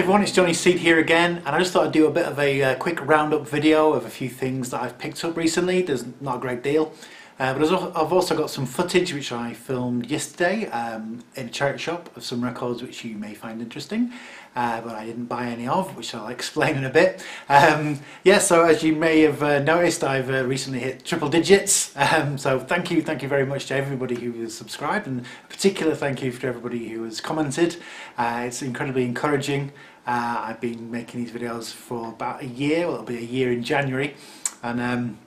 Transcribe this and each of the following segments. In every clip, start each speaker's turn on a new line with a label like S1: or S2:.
S1: everyone, it's Johnny Ceed here again and I just thought I'd do a bit of a uh, quick roundup video of a few things that I've picked up recently. There's not a great deal. Uh, but I've also got some footage which I filmed yesterday um, in a charity shop of some records which you may find interesting. Uh, but I didn't buy any of, which I'll explain in a bit. Um, yeah, so as you may have uh, noticed, I've uh, recently hit triple digits. Um, so thank you, thank you very much to everybody who has subscribed, and a particular thank you to everybody who has commented. Uh, it's incredibly encouraging. Uh, I've been making these videos for about a year, well, it'll be a year in January, and um,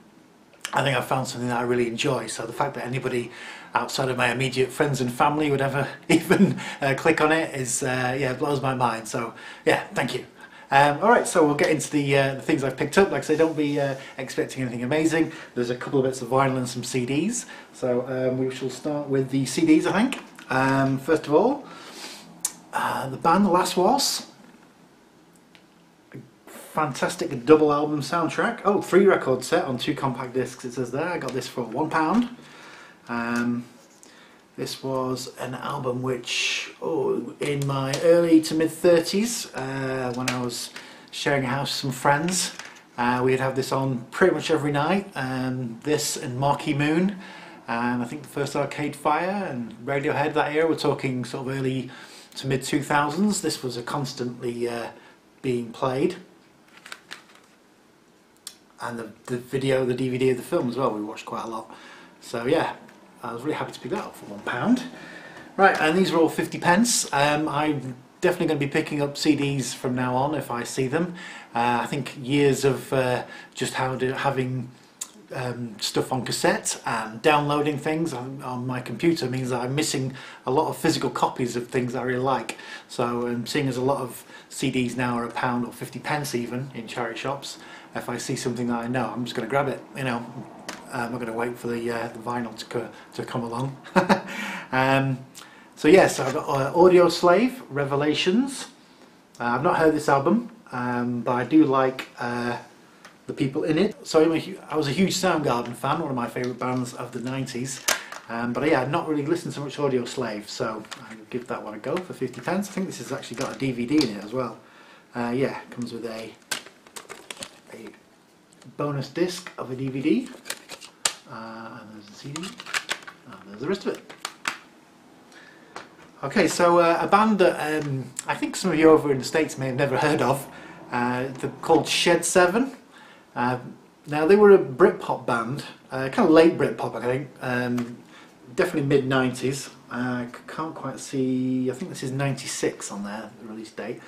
S1: I think I've found something that I really enjoy. So the fact that anybody outside of my immediate friends and family would ever even uh, click on it is, uh, yeah, blows my mind. So yeah, thank you. Um, all right, so we'll get into the, uh, the things I've picked up. Like I say, don't be uh, expecting anything amazing. There's a couple of bits of vinyl and some CDs. So um, we shall start with the CDs, I think. Um, first of all, uh, the band The Last Waltz fantastic double album soundtrack. Oh, three record set on two compact discs it says there. I got this for one pound. Um, this was an album which, oh, in my early to mid 30s, uh, when I was sharing a house with some friends, uh, we'd have this on pretty much every night. Um, this and Marquee Moon, and I think the first Arcade Fire and Radiohead that era. We're talking sort of early to mid 2000s. This was a constantly uh, being played and the, the video, the DVD of the film as well, we watched quite a lot. So yeah, I was really happy to pick that up for one pound. Right, and these are all 50 pence. Um, I'm definitely going to be picking up CDs from now on if I see them. Uh, I think years of uh, just how having um, stuff on cassette and downloading things on, on, my computer means that I'm missing a lot of physical copies of things I really like. So um, seeing as a lot of CDs now are a pound or 50 pence even in charity shops, if I see something that I know, I'm just going to grab it. You know, I'm not going to wait for the, uh, the vinyl to, co to come along. um, so yes, I've got uh, Audioslave, Revelations. Uh, I've not heard this album, um, but I do like uh, the people in it. So I was a huge Soundgarden fan, one of my favourite bands of the 90s. Um, but yeah, I've not really listened to much Audioslave, so I'll give that one a go for 50 pence. I think this has actually got a DVD in it as well. Uh, yeah, comes with a bonus disc of a DVD. Uh, and there's a CD. And there's the rest of it. Okay, so uh, a band that um, I think some of you over in the States may have never heard of, uh, called Shed 7. Uh, now they were a Britpop band, uh, kind of late Britpop I think, um, definitely mid 90s. I can't quite see, I think this is 96 on their release date.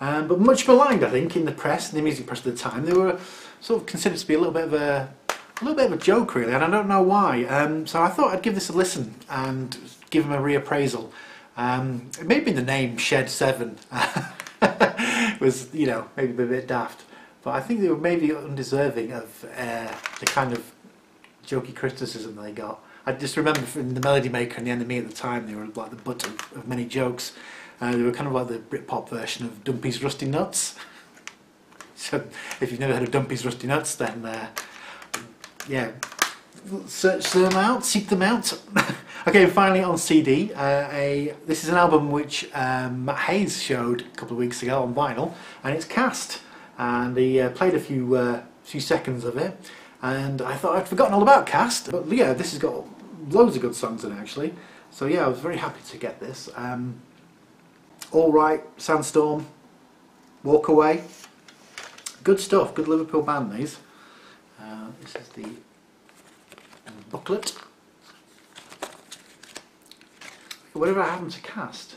S1: Um, but much maligned, I think, in the press, in the music press at the time. They were sort of considered to be a little bit of a, a little bit of a joke, really, and I don't know why. Um, so I thought I'd give this a listen and give them a reappraisal. Um, it may have been the name Shed Seven was, you know, maybe a bit daft, but I think they were maybe undeserving of uh, the kind of jokey criticism they got. I just remember from the Melody Maker and the NME at the time, they were like the butt of, of many jokes. Uh, they were kind of like the Britpop version of Dumpy's Rusty Nuts. So if you've never heard of Dumpy's Rusty Nuts, then uh, yeah, search them out, seek them out. okay, finally on CD, uh, a this is an album which um, Matt Hayes showed a couple of weeks ago on vinyl, and it's cast. And he uh, played a few uh, few seconds of it, and I thought I'd forgotten all about cast, but yeah, this has got loads of good songs in it actually. So yeah, I was very happy to get this. Um, all Right, Sandstorm, Walk Away. Good stuff, good Liverpool band these. Uh, this is the booklet. Whatever happened to Cast?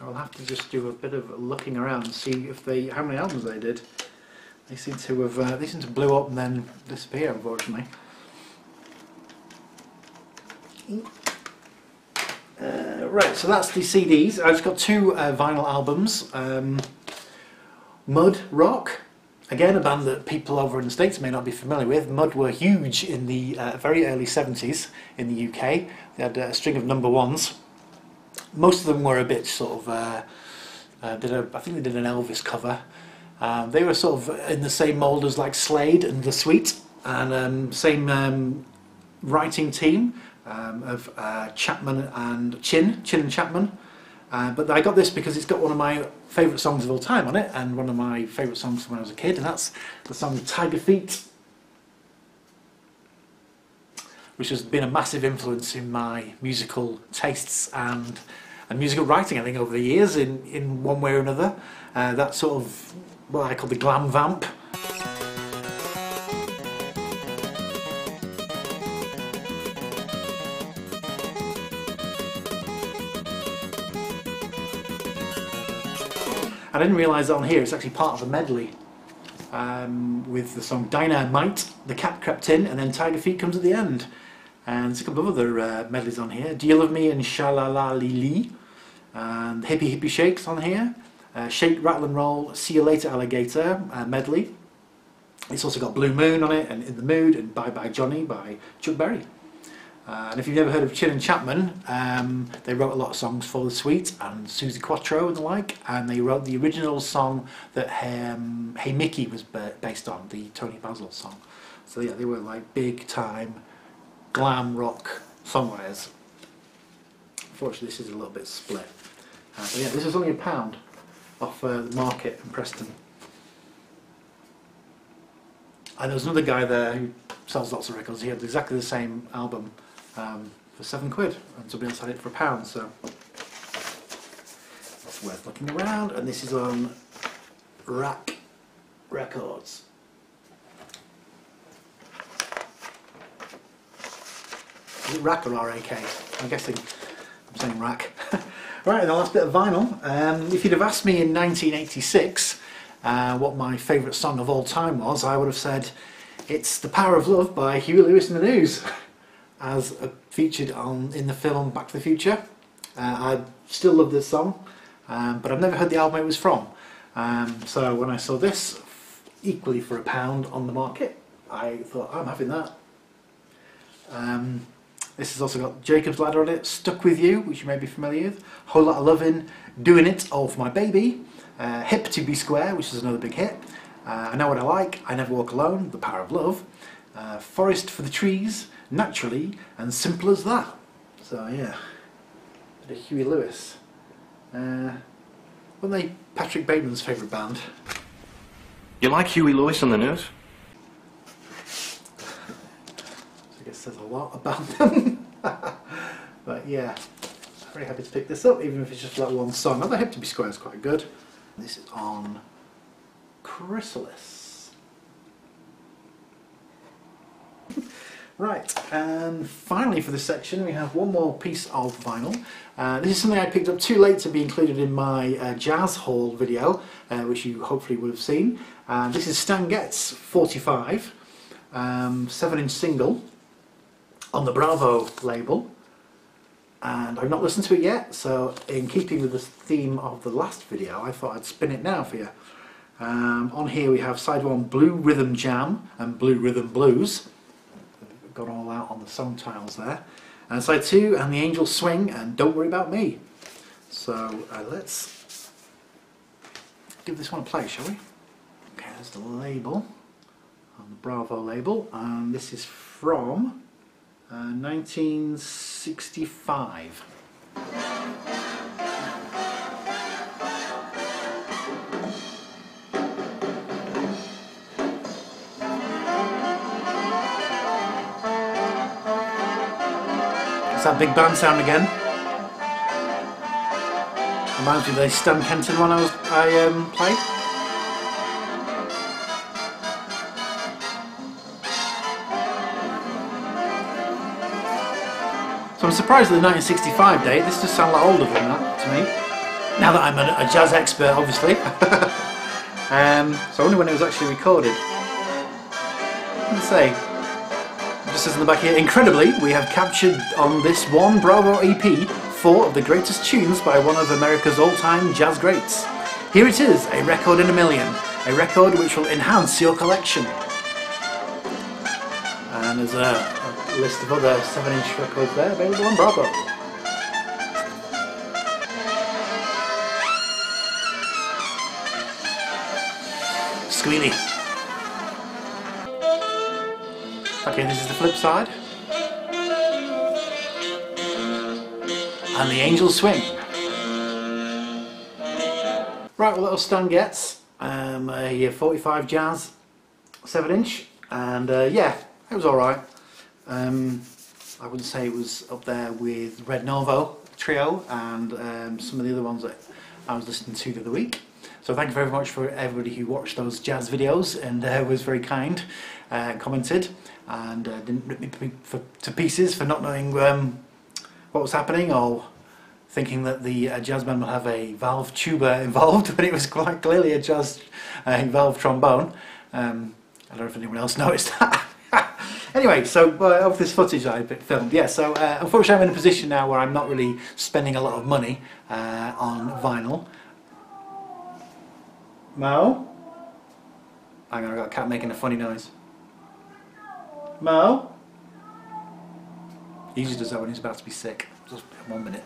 S1: I'll have to just do a bit of looking around and see if they how many albums they did. They seem to have uh, they seem to blow up and then disappear unfortunately. Uh, right, so that's the CDs. I've got two uh, vinyl albums. Um, Mud Rock, again a band that people over in the States may not be familiar with. Mud were huge in the uh, very early 70s in the UK. They had a string of number ones. Most of them were a bit sort of, uh, uh, did a, I think they did an Elvis cover. Um, they were sort of in the same mould as like Slade and The Sweet, and um, same um, writing team um, of uh, Chapman and Chin, Chinn and Chapman. Uh, but I got this because it's got one of my favourite songs of all time on it, and one of my favourite songs from when I was a kid, and that's the song Tiger Feet, which has been a massive influence in my musical tastes and and musical writing, I think, over the years in, in one way or another. Uh, that sort of what I call the glam vamp. I didn't realise on here it's actually part of a medley um, with the song Dynamite, The Cat Crept In, and then Tiger Feet comes at the end. And there's a couple of other uh, medleys on here. Do You Love Me and Shalala Lili. And Hippie Hippie Shakes on here. Uh, Shake, Rattle and Roll, See You Later Alligator uh, medley. It's also got Blue Moon on it and In the Mood and Bye Bye Johnny by Chuck Berry. Uh, and if you've never heard of Chinn and Chapman, um, they wrote a lot of songs for The Sweet and Suzi Quatro and the like, and they wrote the original song that um, Hey Mickey was based on, the Toni Basil song. So yeah, they were like big time glam rock songwriters. Unfortunately, this is a little bit split. Uh, but yeah, this is only a pound off uh, the market in Preston. And there's another guy there who sells lots of records. He had exactly the same album um, for seven quid, and somebody else had it for a pound. So it's worth looking around. And this is on Rack Records. Is it Rack or R-A-K? I'm guessing I'm saying Rack. right, the last bit of vinyl. Um, if you'd have asked me in 1986 uh, what my favourite song of all time was, I would have said it's The Power of Love by Huey Lewis and the News, as featured on in the film Back to the Future. Uh, I still love this song, um, but I've never heard the album it was from. Um, so when I saw this, equally for a pound on the market, I thought, I'm having that. Um, this has also got Jacob's Ladder on it, Stuck With You, which you may be familiar with, Whole Lot of Lovin', Doing It, All For My Baby, uh, Hip to Be Square, which is another big hit, uh, I Know What I Like, I Never Walk Alone, The Power of Love, uh, Forest for the Trees, Naturally, and Simple as That. So yeah, bit of Huey Lewis. Uh, weren't they Patrick Bateman's favourite band?
S2: You like Huey Lewis and the News?
S1: I guess says a lot about them. but yeah, very happy to pick this up, even if it's just like one song. Although Hip to Be Square is quite good. This is on Chrysalis. Right, and finally for this section we have one more piece of vinyl. Uh, this is something I picked up too late to be included in my uh, jazz haul video, uh, which you hopefully would have seen. This is Stan Getz 45, um, 7 inch single on the Bravo label and I've not listened to it yet so in keeping with the theme of the last video I thought I'd spin it now for you. Um, on here we have side one Blue Rhythm Jam and Blue Rhythm Blues got all out on the song tiles there. And side two and the Angels Sing and Don't Worry About Me. So uh, let's give this one a play shall we? Okay there's the label on the Bravo label and this is from 1965. It's that big band sound again. Reminds me of the Stan Kenton one I was I um, played. So I'm surprised at the 1965 date, this does sound a lot older than that to me. Now that I'm a, a jazz expert, obviously. um, so I wonder when it was actually recorded. Let's say, in the back here, incredibly, we have captured on this one Bravo EP four of the greatest tunes by one of America's all-time jazz greats. Here it is, a record in a million, a record which will enhance your collection. And there's a list of other 7 inch records there available on Bravo. Squealy. Okay, this is the flip side. And the Angels Sing. Right, well, little Stan Getz, um, a 45 jazz, 7 inch, and uh, yeah, it was alright. Um, I wouldn't say it was up there with Red Norvo Trio and um, some of the other ones that I was listening to the other week. So thank you very much for everybody who watched those jazz videos and uh, was very kind, uh, commented, and uh, didn't rip me for, to pieces for not knowing um, what was happening or thinking that the uh, jazz band would have a valve tuba involved when it was quite clearly a jazz uh, valve trombone. Um, I don't know if anyone else noticed that. anyway, so uh, of this footage I filmed, yeah, so uh, unfortunately I'm in a position now where I'm not really spending a lot of money uh, on vinyl. Mo? Hang on, I've got a cat making a funny noise. Mo? He does that when he's about to be sick. Just one minute.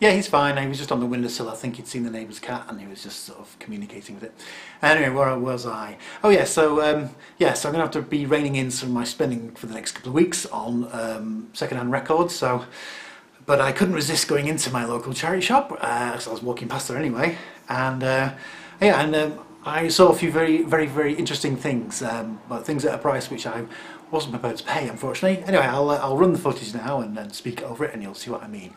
S1: Yeah, he's fine. He was just on the windowsill. I think he'd seen the neighbour's cat and he was just sort of communicating with it. Anyway, where was I? Oh yeah, so um, yeah, so I'm going to have to be reining in some of my spending for the next couple of weeks on um, second-hand records. So, but I couldn't resist going into my local charity shop because uh, I was walking past there anyway, and uh, yeah, and um, I saw a few very, very, very interesting things, um, but things at a price which I wasn't prepared to pay, unfortunately. Anyway, I'll uh, I'll run the footage now and, and speak over it, and you'll see what I mean.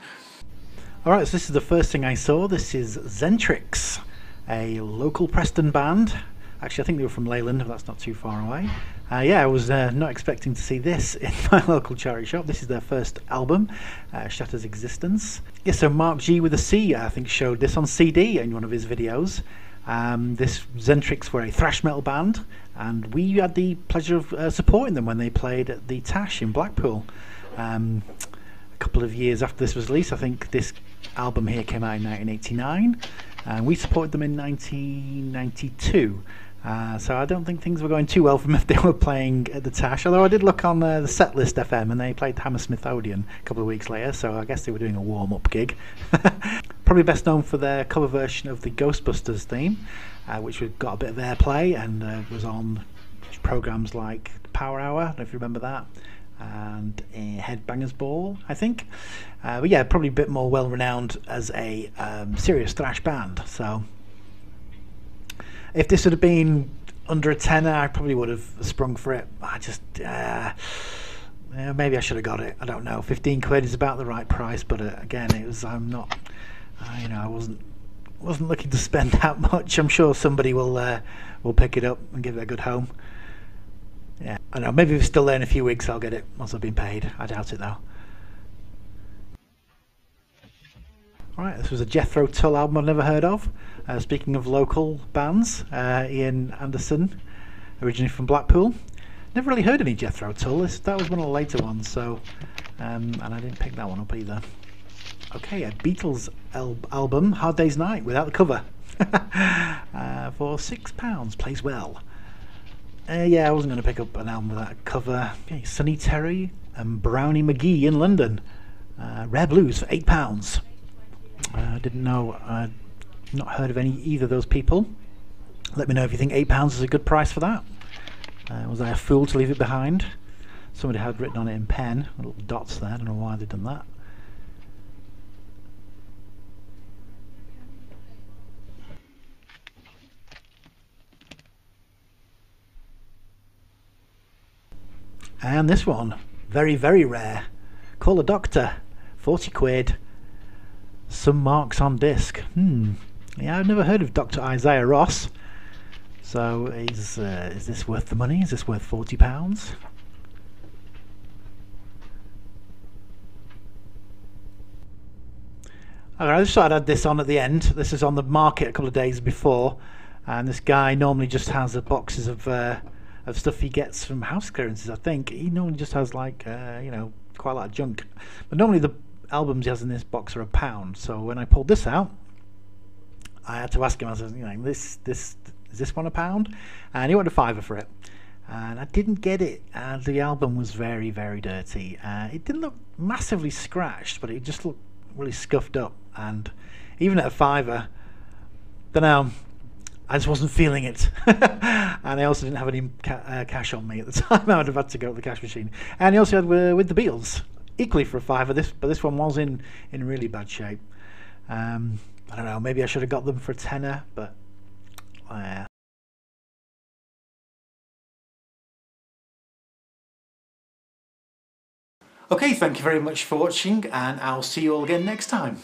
S1: Alright, so this is the first thing I saw. This is Xentrix, a local Preston band. Actually, I think they were from Leyland, but that's not too far away. Uh, yeah, I was uh, not expecting to see this in my local charity shop. This is their first album, uh, Shattered Existence. Yeah, so Mark G with a C, I think, showed this on CD in one of his videos. Um, this Xentrix were a thrash metal band, and we had the pleasure of uh, supporting them when they played at the Tash in Blackpool. Um, a couple of years after this was released, I think this album here came out in 1989 and we supported them in 1992 uh, so I don't think things were going too well for them if they were playing at the Tash although I did look on uh, the setlist FM and they played Hammersmith Odeon a couple of weeks later so I guess they were doing a warm-up gig probably best known for their cover version of the Ghostbusters theme uh, which got a bit of airplay and uh, was on programs like Power Hour I don't know if you remember that and a Headbangers Ball, I think. Uh, but yeah, probably a bit more well renowned as a um, serious thrash band. So if this would have been under a tenner, I probably would have sprung for it. I just. Uh, maybe I should have got it. I don't know. Fifteen quid is about the right price, but uh, again, it was. I'm not. Uh, you know, I wasn't wasn't looking to spend that much. I'm sure somebody will uh, will pick it up and give it a good home. Yeah, I know. Maybe if it's still there in a few weeks, I'll get it once I've been paid. I doubt it though. Alright, this was a Jethro Tull album I've never heard of. Uh, speaking of local bands, uh, Ian Anderson, originally from Blackpool. Never really heard any Jethro Tull. This, that was one of the later ones, so um, and I didn't pick that one up either. Okay, a Beatles al album, Hard Day's Night, without the cover, uh, for six pounds. Plays well. Uh, yeah, I wasn't going to pick up an album without a cover. Okay, Sonny Terry and Brownie McGhee in London. Uh, Rare Blues for £8. I uh, didn't know, not heard of any either of those people. Let me know if you think £8 is a good price for that. Uh, was I a fool to leave it behind? Somebody had written on it in pen, little dots there, I don't know why they'd done that. And this one, very, very rare. Call a doctor, 40 quid. Some marks on disc. Hmm. Yeah, I've never heard of Dr. Isaiah Ross. So is uh, is this worth the money? Is this worth forty pounds? Okay, I just thought I'd add this on at the end. This is on the market a couple of days before, and this guy normally just has the boxes of uh, of stuff he gets from house clearances. I think he normally just has like uh, you know quite a lot of junk, but normally the albums he has in this box are a pound. So when I pulled this out, I had to ask him. I said, you know, this this is this one a pound? And he wanted a fiver for it. And I didn't get it. And the album was very very dirty. Uh, it didn't look massively scratched, but it just looked really scuffed up. And even at a fiver, don't know. I just wasn't feeling it. and I also didn't have any ca uh, cash on me at the time. I would have had to go to the cash machine. And he also had uh, with the Beatles, equally for a fiver. This, but this one was in in really bad shape. Um, I don't know, maybe I should have got them for a tenner, but uh, Okay, thank you very much for watching and I'll see you all again next time.